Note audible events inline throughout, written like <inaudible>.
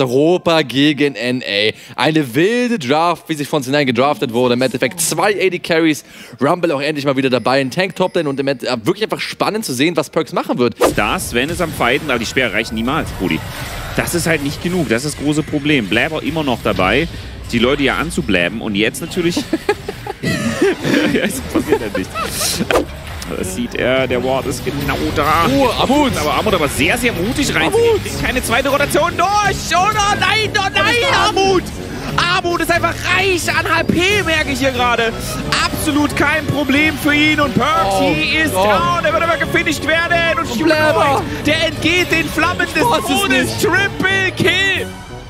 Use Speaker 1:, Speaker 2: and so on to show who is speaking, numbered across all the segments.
Speaker 1: Europa gegen NA. Eine wilde Draft, wie sich von C9 gedraftet wurde. Im Endeffekt zwei AD Carries. Rumble auch endlich mal wieder dabei. Ein Tank Top Lane und im Endeffekt wirklich einfach spannend zu sehen, was Perks machen wird.
Speaker 2: Das, Sven ist am Fighten, aber die Speere reichen niemals, Brudi. Das ist halt nicht genug. Das ist das große Problem. Blabber immer noch dabei, die Leute ja anzubläben. Und jetzt natürlich. <laughs> <laughs> ja, es passiert ja nichts. Das sieht er, der Ward ist genau da.
Speaker 1: Oh, Amut!
Speaker 2: Aber Amut aber sehr, sehr mutig rein. Keine zweite Rotation durch. Oder? Nein, oh nein, Amut! Amut ist einfach reich an HP, merke ich hier gerade. Absolut kein Problem für ihn. Und Perks,
Speaker 1: Oh,
Speaker 2: he ist
Speaker 1: oh.
Speaker 2: down. Er wird aber gefinisht werden. Und
Speaker 1: Blabber.
Speaker 2: Humanoid, der entgeht den Flammen des Todes. Triple Kill.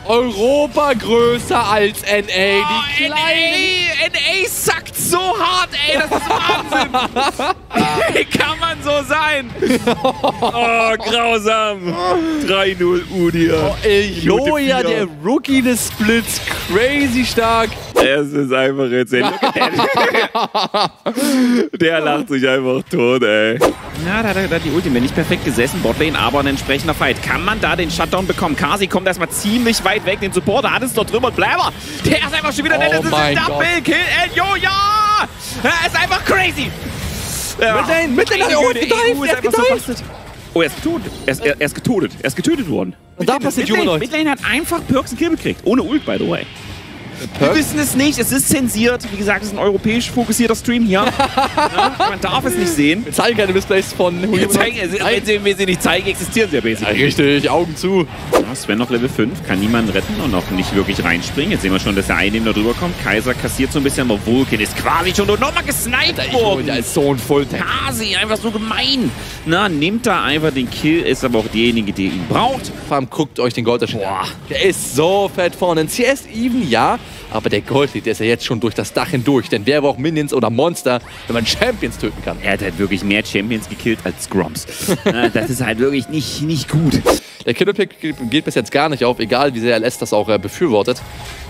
Speaker 1: Europa größer als NA. Die
Speaker 2: Oh,
Speaker 1: kleine.
Speaker 2: NA, NA sackt so hart, ey. Das ist Wahnsinn. Wie kann man so sein? Oh, grausam. 3-0 Udir. Minute vier.
Speaker 1: der Rookie des Splits. Crazy stark.
Speaker 2: Es ist einfach jetzt. ey, look at that. Der lacht sich einfach tot, ey. Ja, da hat da die Ultimate nicht perfekt gesessen. Botlane, aber ein entsprechender Fight. Kann man da den Shutdown bekommen? Kasi kommt erstmal ziemlich weit weg. Den Supporter hat es dort drüber. Und Blabber, der ist einfach schon wieder
Speaker 1: Oh
Speaker 2: nett. Das ist
Speaker 1: mein
Speaker 2: ein Double Kill. Eljo, Er ist einfach crazy. Ja.
Speaker 1: Midlane, Midlane hat er er hat
Speaker 2: fast- Oh, er ist getötet. Er ist, er, er ist getötet. Er ist getötet worden.
Speaker 1: Und da passiert
Speaker 2: Midlane. Midlane hat einfach Perks einen Kill gekriegt. Ohne Ult, by the way. Wir wissen es nicht, es ist zensiert. Wie gesagt, es ist ein europäisch fokussierter Stream hier. <laughs> ja, man darf es nicht sehen.
Speaker 1: Wir zeigen keine Displays von
Speaker 2: Wir zeigen, es- wenn sie, wenn sie nicht zeigen, existieren sie ja
Speaker 1: Ja,
Speaker 2: basically.
Speaker 1: richtig, Augen zu.
Speaker 2: Ja, Sven noch Level 5, kann niemanden retten und noch nicht wirklich reinspringen. Jetzt sehen wir schon, dass der eine da drüber kommt. Kaiser kassiert so ein bisschen, aber Vulcan ist quasi schon nochmal gesniped worden.
Speaker 1: Der ist so ein Fulltank.
Speaker 2: Kasi, einfach so gemein. Na, nimmt da einfach den Kill, ist aber auch derjenige, der ihn braucht.
Speaker 1: Vor allem guckt euch den Goldausschnitt
Speaker 2: Boah.
Speaker 1: an. Der ist so fett vorne. Ein CS Even, ja, aber der Goldlead, der ist ja jetzt schon durch das Dach hindurch. Denn wer braucht Minions oder Monster, wenn man Champions töten kann?
Speaker 2: Er hat halt wirklich mehr Champions gekillt als Scrums. <laughs> Na, das ist halt wirklich nicht, nicht gut.
Speaker 1: Der Killerpick geht bis jetzt gar nicht auf, egal wie sehr LS das auch äh, befürwortet.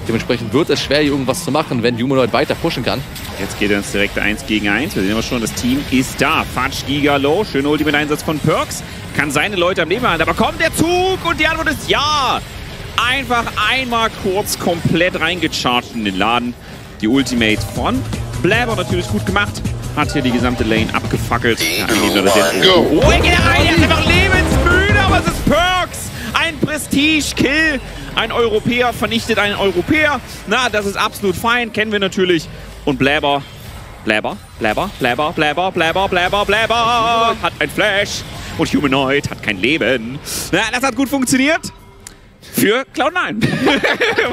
Speaker 1: Dementsprechend wird es schwer, hier irgendwas zu machen, wenn Humanoid weiter pushen kann.
Speaker 2: Jetzt geht er ins direkte 1 gegen 1. Wir sehen aber schon, das Team ist da. Fatsch, Giga, Low. Schöner Ultimate-Einsatz von Perks. Kann seine Leute am Leben halten. Aber kommt der Zug? Und die Antwort ist ja. Einfach einmal kurz komplett reingecharged in den Laden. Die Ultimate von Blabber natürlich gut gemacht. Hat hier die gesamte Lane abgefackelt. Ja, oh, er geht rein. Er ist einfach lebensmüde. Aber es ist Perks. Ein Prestige-Kill. Ein Europäer vernichtet einen Europäer. Na, das ist absolut fein. Kennen wir natürlich. Und Blabber Blabber, Blabber, Blabber, Blabber, Blabber, Blabber, Blabber hat ein Flash und Humanoid hat kein Leben. Na, das hat gut funktioniert. Für Cloud9,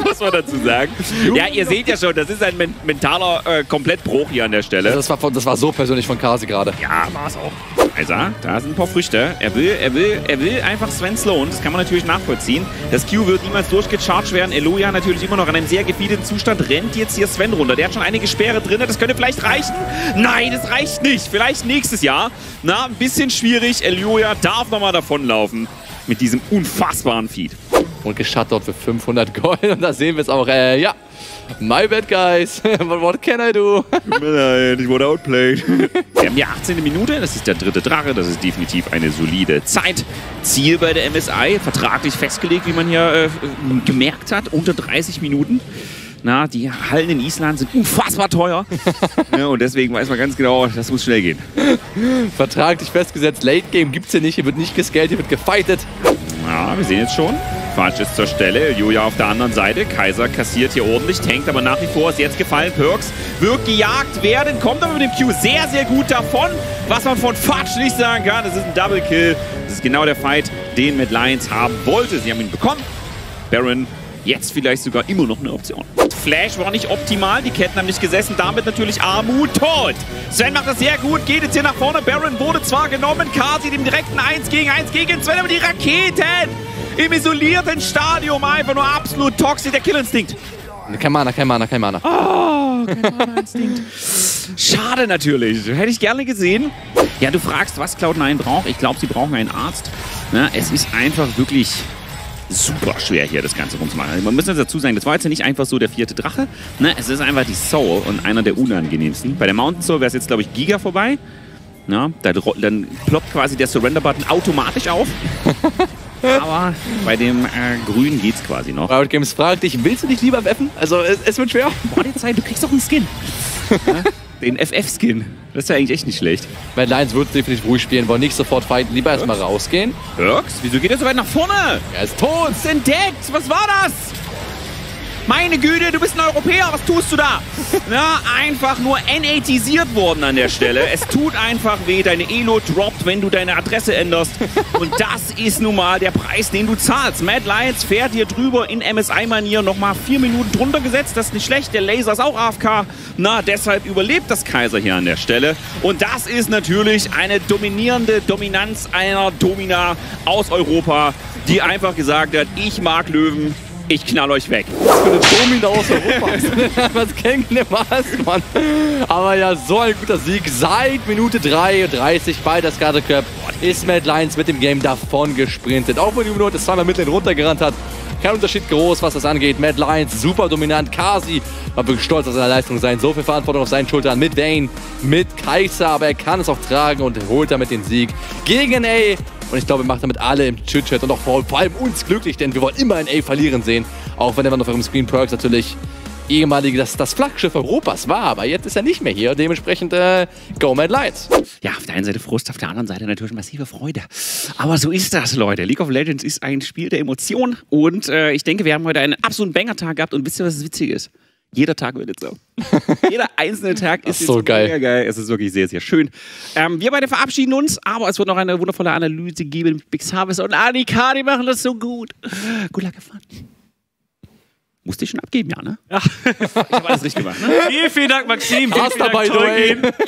Speaker 2: <laughs> muss man dazu sagen. Ja, ihr seht ja schon, das ist ein men mentaler äh, Komplettbruch hier an der Stelle.
Speaker 1: Das war, von, das war so persönlich von Kasi gerade.
Speaker 2: Ja, war es auch. Also, da sind ein paar Früchte. Er will, er will, er will einfach Sven slowen. Das kann man natürlich nachvollziehen. Das Q wird niemals durchgecharged werden. Eloya natürlich immer noch in einem sehr gefiedeten Zustand. Rennt jetzt hier Sven runter. Der hat schon einige Speere drin. Das könnte vielleicht reichen. Nein, es reicht nicht. Vielleicht nächstes Jahr. Na, ein bisschen schwierig. Eloya darf nochmal davonlaufen. Mit diesem unfassbaren Feed.
Speaker 1: Und geschuttet für 500 Gold. Und da sehen wir es auch. Äh, ja, my bad, guys. <laughs> But what can I do?
Speaker 2: Nein, ich wurde outplayed. <laughs> Wir haben die 18. Minute, das ist der dritte Drache, das ist definitiv eine solide Zeit. Ziel bei der MSI, vertraglich festgelegt, wie man hier äh, gemerkt hat, unter 30 Minuten. Na, die Hallen in Island sind unfassbar teuer. <laughs> ja, und deswegen weiß man ganz genau, das muss schnell gehen.
Speaker 1: Vertraglich festgesetzt. Late Game gibt's hier nicht. Hier wird nicht gescaled, hier wird gefightet.
Speaker 2: Ja, wir sehen jetzt schon. Fatsch ist zur Stelle. Julia auf der anderen Seite. Kaiser kassiert hier ordentlich, tankt aber nach wie vor ist jetzt gefallen. Perks wird gejagt werden, kommt aber mit dem Q sehr, sehr gut davon. Was man von Fatsch nicht sagen kann, das ist ein Double Kill. Das ist genau der Fight, den Mad Lions haben wollte. Sie haben ihn bekommen. Baron jetzt vielleicht sogar immer noch eine Option. Flash war nicht optimal, die Ketten haben nicht gesessen, damit natürlich Armut tot. Sven macht das sehr gut, geht jetzt hier nach vorne. Baron wurde zwar genommen, Kasi dem direkten 1 gegen 1 gegen Sven, aber die Raketen im isolierten Stadium einfach nur absolut toxisch, der Killinstinkt.
Speaker 1: Kein Mana, kein Mana, kein Mana.
Speaker 2: Oh, kein Mana-Instinkt. Schade natürlich. Hätte ich gerne gesehen. Ja, du fragst, was Cloud9 braucht. Ich glaube, sie brauchen einen Arzt. Na, es ist einfach wirklich super schwer hier das Ganze rumzumachen. Man muss jetzt dazu sagen, das war jetzt ja nicht einfach so der vierte Drache. Ne, es ist einfach die Soul und einer der unangenehmsten. Bei der Mountain Soul wäre es jetzt, glaube ich, Giga vorbei. Na, dann, dann ploppt quasi der Surrender-Button automatisch auf. Aber bei dem äh, Grün geht's quasi noch.
Speaker 1: Riot Games fragt dich, willst du dich lieber FFen? Also es, es wird schwer.
Speaker 2: Boah, die Zeit, du kriegst doch einen Skin. Den FF-Skin. Das ist ja eigentlich echt nicht schlecht.
Speaker 1: Mad Lions wird definitiv ruhig spielen, wollen nicht sofort fighten, lieber erstmal rausgehen.
Speaker 2: Perks? Wieso geht er so weit nach vorne?
Speaker 1: Er ist tot.
Speaker 2: Ist entdeckt. Was war das? Meine Güte, du bist ein Europäer, was tust du da? <laughs> Na, einfach nur NATisiert worden an der Stelle. Es tut einfach weh, deine Elo droppt, wenn du deine Adresse änderst. Und das ist nun mal der Preis, den du zahlst. Mad Lions fährt hier drüber in MSI-Manier nochmal vier Minuten drunter gesetzt. Das ist nicht schlecht, der Laser ist auch AFK. Na, deshalb überlebt das Kaiser hier an der Stelle. Und das ist natürlich eine dominierende Dominanz einer Domina aus Europa, die einfach gesagt hat, ich mag Löwen, ich knall euch weg.
Speaker 1: für eine Domina aus Europa. <laughs> Was kennt ihr was, Mann? Aber ja, so ein guter Sieg. Seit Minute 33 bei der Skate Cup ist Mad Lions mit dem Game davon gesprintet. Auch wenn die Minute zweimal mitten runtergerannt hat. Kein Unterschied groß, was das angeht. Mad Lions super dominant. Kasi war wirklich stolz auf seine Leistung sein. So viel Verantwortung auf seinen Schultern mit Vayne, mit Kaiser. Aber er kann es auch tragen und holt damit den Sieg gegen A. Und ich glaube, wir machen damit alle im Chit-Chat und auch vor, vor allem uns glücklich, denn wir wollen immer ein A verlieren sehen. Auch wenn er auf eurem Screen Perks natürlich ehemalige, das, das Flaggschiff Europas war, aber jetzt ist er nicht mehr hier. Dementsprechend äh, Go Mad Lights.
Speaker 2: Ja, auf der einen Seite Frust, auf der anderen Seite natürlich massive Freude. Aber so ist das, Leute. League of Legends ist ein Spiel der Emotionen und äh, ich denke, wir haben heute einen absoluten Banger-Tag gehabt und wisst ihr, was das Witzige ist? Jeder Tag wird jetzt so. <laughs> Jeder einzelne Tag ist,
Speaker 1: ist so geil.
Speaker 2: mega geil. Es ist wirklich sehr, sehr schön. Ähm, wir beide verabschieden uns, aber es wird noch eine wundervolle Analyse geben mit Big Service und Annika, die machen das so gut. Good luck, fun. Musste ich schon abgeben, ja, ne? <laughs>
Speaker 3: Ja.
Speaker 2: Ich habe alles richtig gemacht, ne?
Speaker 3: Vielen, vielen Dank, Maxim. Vielen, vielen Dank. <laughs>